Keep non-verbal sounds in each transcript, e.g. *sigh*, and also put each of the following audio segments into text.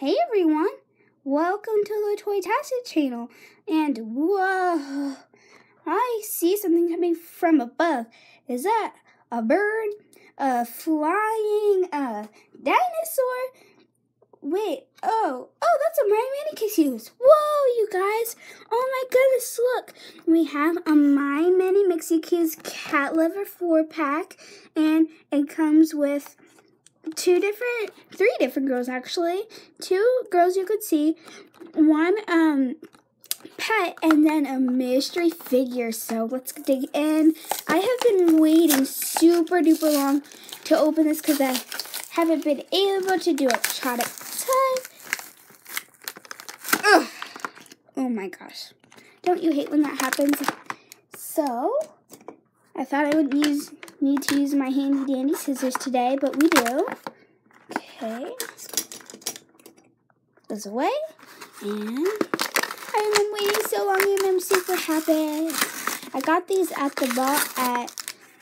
Hey everyone, welcome to the Toytastic channel. And whoa, I see something coming from above. Is that a bird? A flying uh, dinosaur? Wait, oh, oh, that's a My Manicus Whoa, you guys. Oh my goodness, look. We have a My Mini Mixie Q's Cat Lover 4 pack, and it comes with two different, three different girls actually. Two girls you could see, one um pet, and then a mystery figure. So let's dig in. I have been waiting super duper long to open this because I haven't been able to do it. Shot it time. Ugh. Oh my gosh. Don't you hate when that happens? So, I thought I would use need to use my handy dandy scissors today, but we do. Okay. This away. And I've been waiting so long and I'm super happy. I got these at the ball at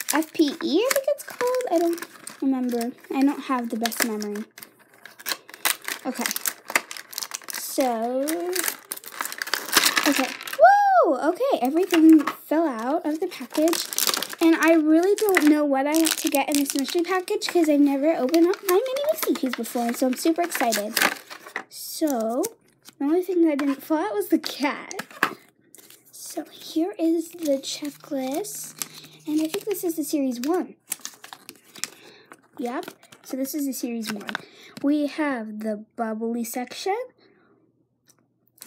FYE, I think it's called. I don't remember. I don't have the best memory. Okay. So, okay. Woo! Okay, everything fell out of the package. And I really don't know what I want to get in this mystery package because I've never opened up my mini Mixie Q's before, so I'm super excited. So, the only thing that I didn't fall out was the cat. So here is the checklist, and I think this is the series one. Yep, so this is the series one. We have the bubbly section.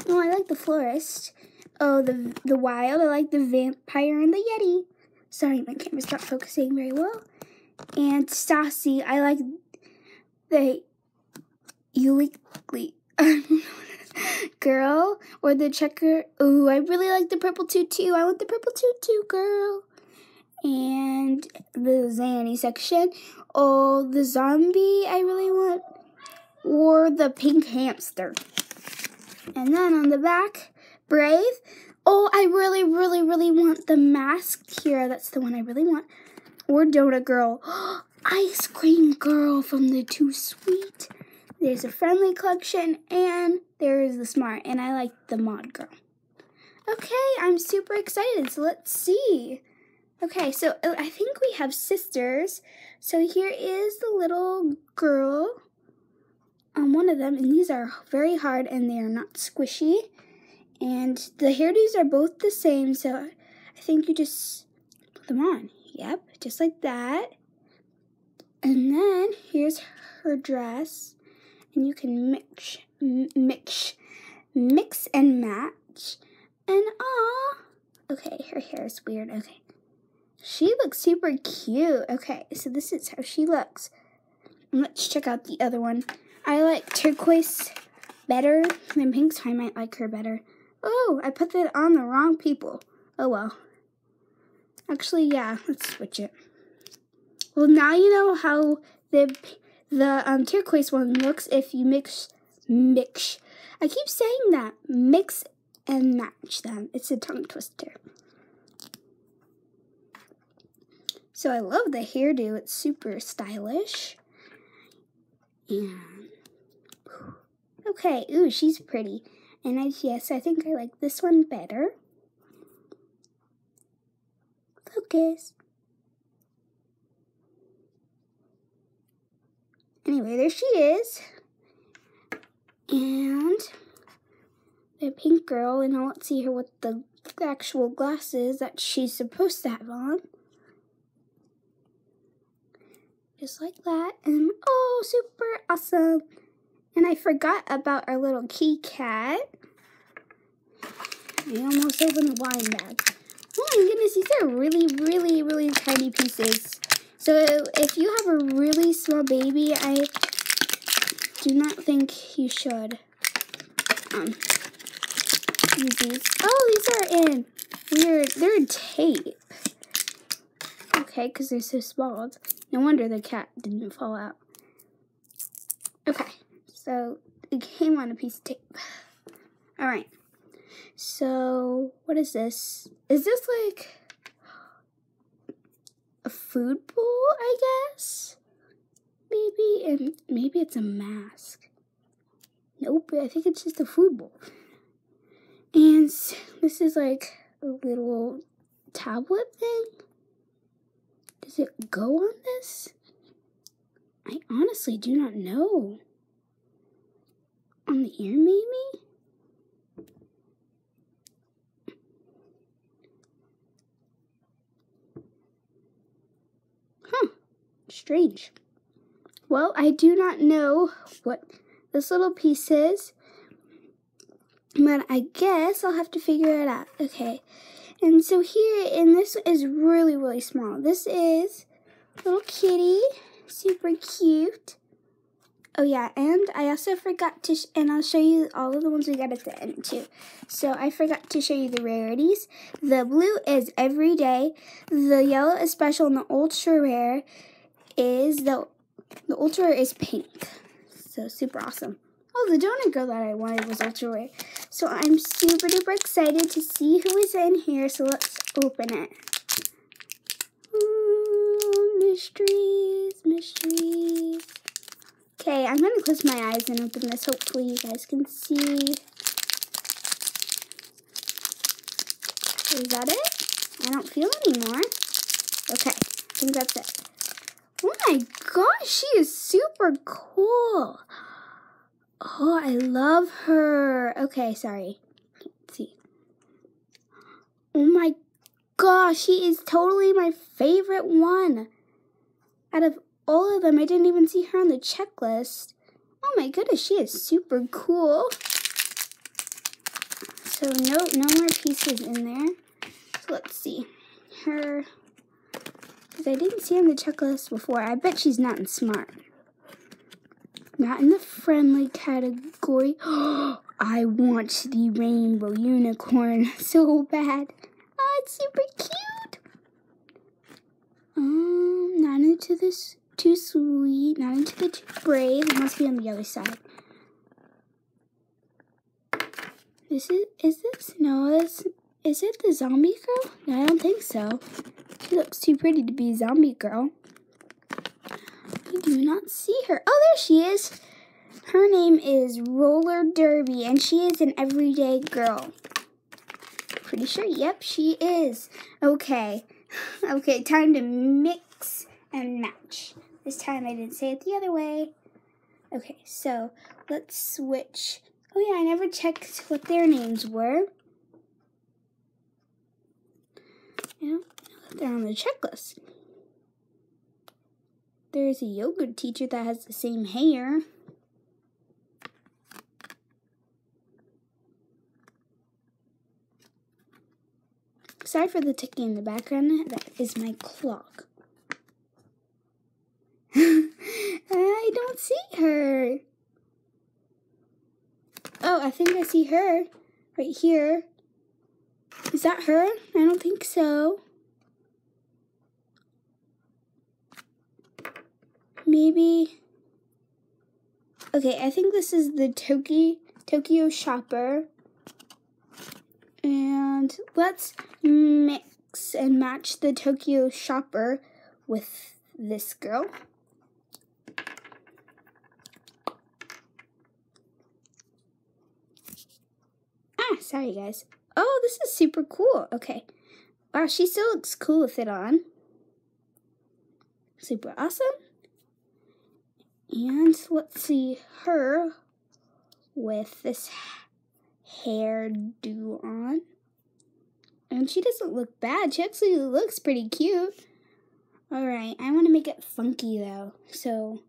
Oh, I like the florist. Oh, the the wild. I like the vampire and the yeti. Sorry, my camera's not focusing very well. And Stassi, I like the Ulikely *laughs* girl or the checker. Oh, I really like the purple tutu. I want the purple tutu girl. And the Zany section. Oh, the zombie I really want. Or the pink hamster. And then on the back, Brave. Oh, I really, really, really want the mask here. That's the one I really want. Or Donut Girl. *gasps* Ice Cream Girl from the Too Sweet. There's a friendly collection, and there is the smart, and I like the mod girl. Okay, I'm super excited, so let's see. Okay, so oh, I think we have sisters. So here is the little girl on one of them, and these are very hard and they are not squishy. And the hairdos are both the same, so I think you just put them on. Yep, just like that. And then here's her dress, and you can mix, mix, mix and match. And ah, okay, her hair is weird. Okay, she looks super cute. Okay, so this is how she looks. Let's check out the other one. I like turquoise better than pink, so I might like her better. Oh, I put that on the wrong people. Oh well. Actually, yeah, let's switch it. Well, now you know how the the um, turquoise one looks if you mix mix. I keep saying that mix and match them. It's a tongue twister. So I love the hairdo. It's super stylish. And okay, ooh, she's pretty. And I, yes, I think I like this one better. Focus. Anyway, there she is. And the pink girl, and I'll let see her with the actual glasses that she's supposed to have on. Just like that. And oh, super awesome. And I forgot about our little key cat. I almost opened the wine bag. Oh my goodness, these are really, really, really tiny pieces. So if you have a really small baby, I do not think you should um, use these. Oh, these are in weird, they're in tape. Okay, because they're so small. No wonder the cat didn't fall out. Okay. So it came on a piece of tape. *sighs* All right. So what is this? Is this like a food bowl, I guess? Maybe, and maybe it's a mask. Nope, I think it's just a food bowl. And this is like a little tablet thing. Does it go on this? I honestly do not know. On the ear, maybe? Huh. Strange. Well, I do not know what this little piece is. But I guess I'll have to figure it out. Okay. And so here, and this is really, really small. This is little kitty. Super cute. Oh yeah, and I also forgot to, and I'll show you all of the ones we got at the end too. So I forgot to show you the rarities. The blue is everyday. The yellow is special, and the ultra rare is the the ultra rare is pink. So super awesome. Oh, the donut girl that I wanted was ultra rare. So I'm super duper excited to see who is in here. So let's open it. Ooh, mysteries, mysteries. Okay, I'm going to close my eyes and open this. Hopefully you guys can see. Is that it? I don't feel anymore. Okay, I think that's it. Oh my gosh, she is super cool. Oh, I love her. Okay, sorry. See. Oh my gosh, she is totally my favorite one. Out of all of them, I didn't even see her on the checklist. Oh my goodness, she is super cool. So no, no more pieces in there. So let's see. Her, because I didn't see her on the checklist before. I bet she's not in smart. Not in the friendly category. *gasps* I want the rainbow unicorn *laughs* so bad. Oh, it's super cute. Um, not into this too sweet, not into the too brave. It must be on the other side. This is, is this? No, is it the zombie girl? No, I don't think so. She looks too pretty to be a zombie girl. I do not see her. Oh, there she is. Her name is Roller Derby, and she is an everyday girl. Pretty sure, yep, she is. Okay, *laughs* okay, time to mix and match. This time I didn't say it the other way. Okay, so let's switch. Oh yeah, I never checked what their names were. Yeah, they're on the checklist. There's a yoga teacher that has the same hair. Sorry for the ticking in the background. That is my clock. I don't see her. Oh, I think I see her right here. Is that her? I don't think so. maybe. Okay, I think this is the Tokyo Tokyo shopper. And let's mix and match the Tokyo shopper with this girl. Ah, sorry guys. Oh, this is super cool. Okay. Wow, she still looks cool with it on. Super awesome. And let's see her with this hairdo on. And she doesn't look bad. She actually looks pretty cute. Alright, I want to make it funky though. So,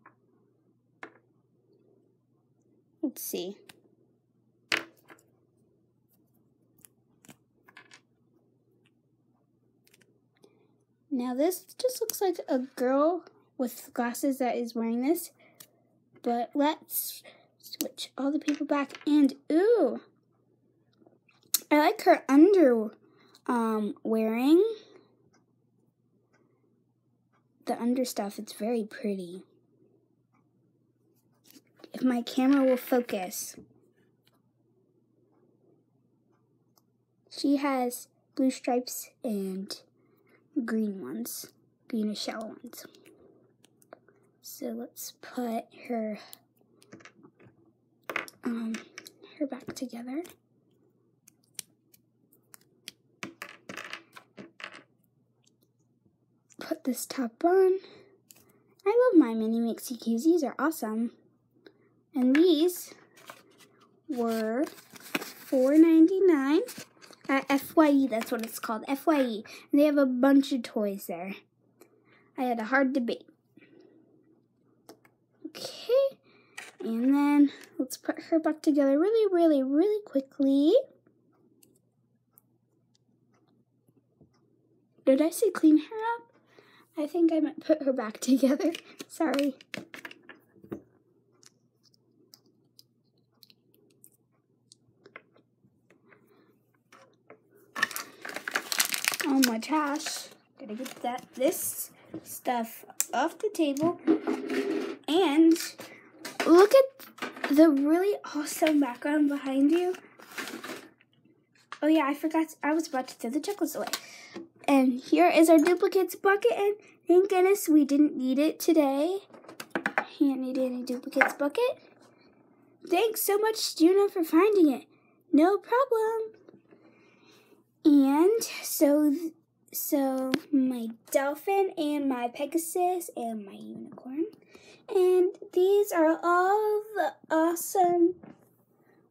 let's see. Now this just looks like a girl with glasses that is wearing this. But let's switch all the people back. And ooh, I like her under um, wearing the under stuff. It's very pretty. If my camera will focus. She has blue stripes and green ones, greenish yellow ones. So let's put her, um, her back together. Put this top on. I love my mini Mixie Q's. These are awesome. And these were $4.99 at FYE. That's what it's called, FYE. And they have a bunch of toys there. I had a hard debate. Okay, and then let's put her back together really, really, really quickly. Did I say clean her up? I think I meant put her back *laughs* together. Sorry. Gosh. Gotta get that this stuff off the table. And look at the really awesome background behind you. Oh yeah, I forgot. I was about to throw the checklist away. And here is our duplicates bucket. And thank goodness we didn't need it today. Can't need any duplicates bucket. Thanks so much, Juno, for finding it. No problem. And so so my dolphin and my pegasus and my unicorn. And these are all the awesome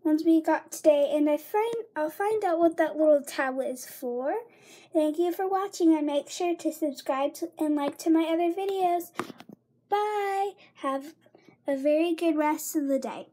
ones we got today. And I find I'll find out what that little tablet is for. Thank you for watching and make sure to subscribe to, and like to my other videos. Bye. Have a very good rest of the day.